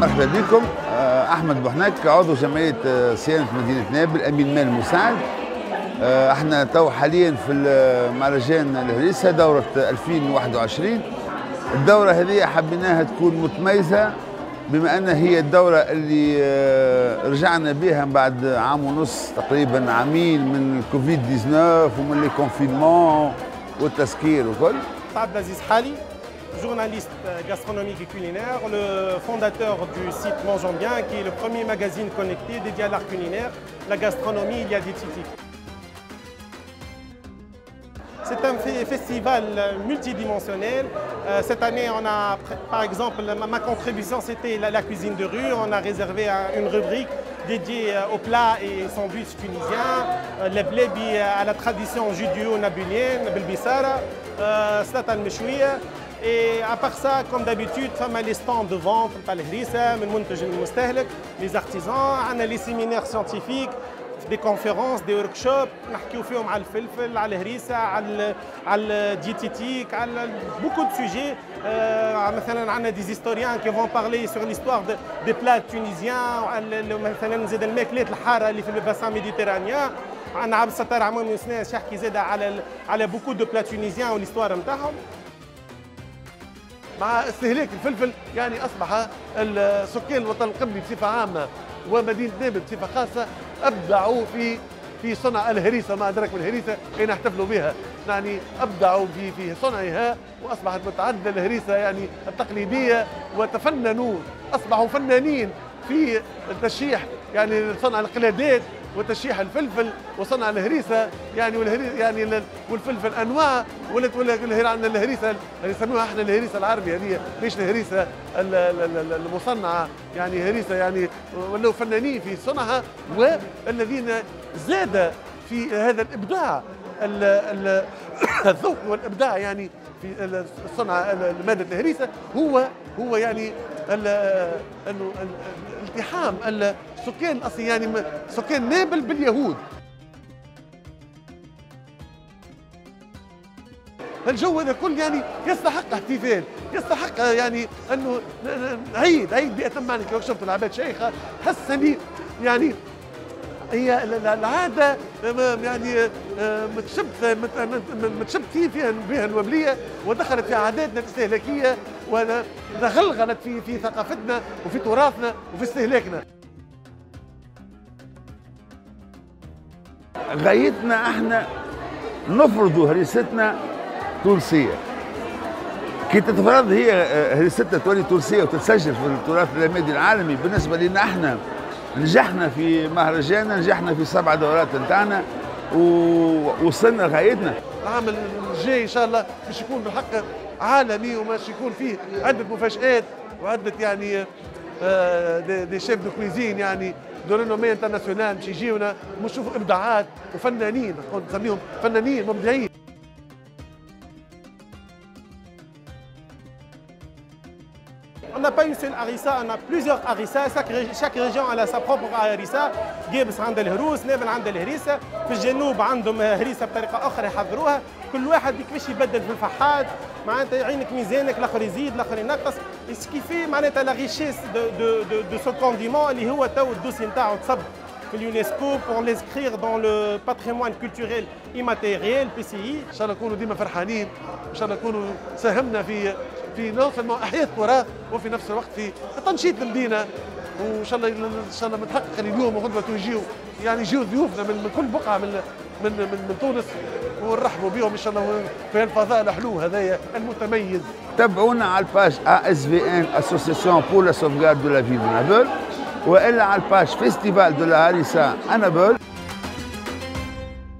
مرحبا بكم. آه، أحمد بوحناك عضو جمعية آه، صيانة مدينة نابل أمين مال مساعد. آه، أحنا تو حاليا في مهرجان الهريسة دورة 2021 الدورة هذه حبيناها تكون متميزة بما أن هي الدورة اللي رجعنا بها بعد عام ونص تقريبا عامين من الكوفيد 19 ومن les confinements والتسكير وكل. عبد العزيز حالي. Journaliste gastronomique et culinaire, le fondateur du site Mangeons Bien, qui est le premier magazine connecté dédié à l'art culinaire, la gastronomie et la diététique. C'est un festival multidimensionnel. Euh, cette année, on a, par exemple, ma contribution, c'était la, cuisine de rue. On a réservé une rubrique dédiée euh, aux plats et sandwichs tunisiens, euh, les blebi à la tradition judéo-nabulienne, belbissara, slatan meshouia. Et à part ça, comme d'habitude, on a les stands de vente, les artisans, on a les séminaires scientifiques, des conférences, des workshops, نحكيو فيهم على الفلفل, على الهريسة, على على الديététique, على beaucoup de sujets. Euh, مثلا عندنا historiens qui vont parler sur l'histoire de, des plats tunisiens, مثلا زاد الماكلات الحارة اللي في ال bassin méditerranéen. عندنا عبد الستار عمام يوسناس يحكي زاد على على beaucoup de plats tunisiens وال histoire نتاعهم. مع استهلاك الفلفل يعني أصبح سكان الوطن القبلي بصفة عامة ومدينة نابل بصفة خاصة أبدعوا في في صنع الهريسة ما ادرك من الهريسة كي نحتفلوا بها؟ يعني أبدعوا في في صنعها وأصبحت متعددة الهريسة يعني التقليدية وتفننوا أصبحوا فنانين في التشيح يعني صنع القلادات وتشيح الفلفل وصنع الهريسة. يعني والهريسه يعني والفلفل أنواع. ولت ولا عندنا الهريسة اللي يسموها إحنا الهريسة العربي. هذه مش الهريسة المصنعة. يعني هريسة يعني ولاو فنانين في صنعها. والذين زاد في هذا الإبداع الذوق والإبداع يعني في صنع ماده الهريسة. هو هو يعني انه التحام السكان الاصلي يعني سكان نابل باليهود. الجو هذا كل يعني يستحق احتفال يستحق يعني أنه عيد عيد بأتم معنى كما شفت العباد. شيخة حسني يعني هي العادة يعني متشبثة متشبثين فيها بها الوبلية ودخلت في عاداتنا الاستهلاكية وتغلغلت في في ثقافتنا وفي تراثنا وفي استهلاكنا. غايتنا إحنا نفرض هريستنا تونسية. كي تتفرض هي هريستنا تولي تونسية وتتسجل في التراث العلمي العالمي بالنسبة لنا إحنا نجحنا في مهرجان نجحنا في سبع دورات نتاعنا ووصلنا لغايتنا. العام الجاي إن شاء الله باش يكون بالحق عالمي وماش يكون فيه عدة مفاجآت وعدة يعني آه، des chefs de cuisine يعني de renommée internationale باش يجيونا ونشوفوا إبداعات وفنانين نسميهم فنانين مبدعين. On n'a pas une seule harissa, on a plusieurs harissa, chaque, région a sa propre harissa, قابس عند الهروس، نابل عند الهريسة، في الجنوب عندهم هريسة بطريقة أخرى يحضروها، كل واحد كيفاش يبدل في الفاحات، معناتها يعينك ميزانك الآخر يزيد الآخر ينقص، ce qui fait معناتها la richesse de de de ce condiment اللي هو تو ال dossier نتاعو تصب في اليونسكو pour l'inscrire dans le patrimoine culturel immatériel PCI. إن شاء الله نكونوا ديما فرحانين، إن شاء الله نكونوا ساهمنا في في نوع أحياء التراث وفي نفس الوقت في تنشيط المدينة وإن شاء الله إن شاء الله متحقق اليوم وغدوة يجيو يعني يجيو ضيوفنا من, كل بقعة من من من, من تونس ونرحبوا بهم إن شاء الله في الفضاء الحلو هذايا المتميز. تابعونا على ال page ASVN Association pour la sauvegarde de la ville de Nabeul وإلا على ال page Festival de la Harissa à Nabeul